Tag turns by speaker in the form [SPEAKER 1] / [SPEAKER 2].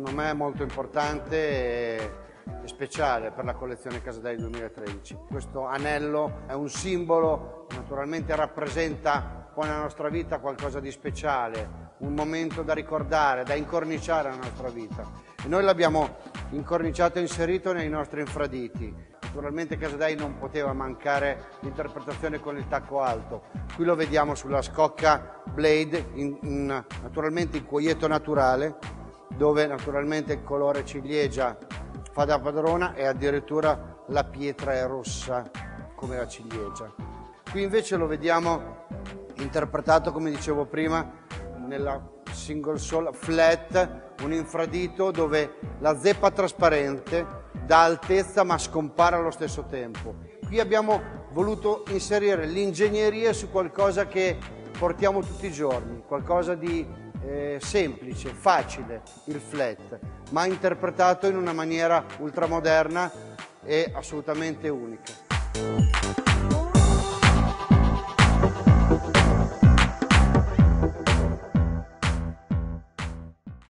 [SPEAKER 1] secondo me molto importante e speciale per la collezione Casadei 2013. Questo anello è un simbolo, naturalmente rappresenta poi nella nostra vita qualcosa di speciale, un momento da ricordare, da incorniciare nella nostra vita. E noi l'abbiamo incorniciato e inserito nei nostri infraditi. Naturalmente Casadei non poteva mancare l'interpretazione con il tacco alto. Qui lo vediamo sulla scocca Blade, in, in, naturalmente in cuoietto naturale, dove naturalmente il colore ciliegia fa da padrona e addirittura la pietra è rossa come la ciliegia. Qui invece lo vediamo interpretato, come dicevo prima, nella single soul flat, un infradito dove la zeppa trasparente dà altezza ma scompare allo stesso tempo. Qui abbiamo voluto inserire l'ingegneria su qualcosa che portiamo tutti i giorni, qualcosa di eh, semplice, facile, il flat, ma interpretato in una maniera ultramoderna e assolutamente unica.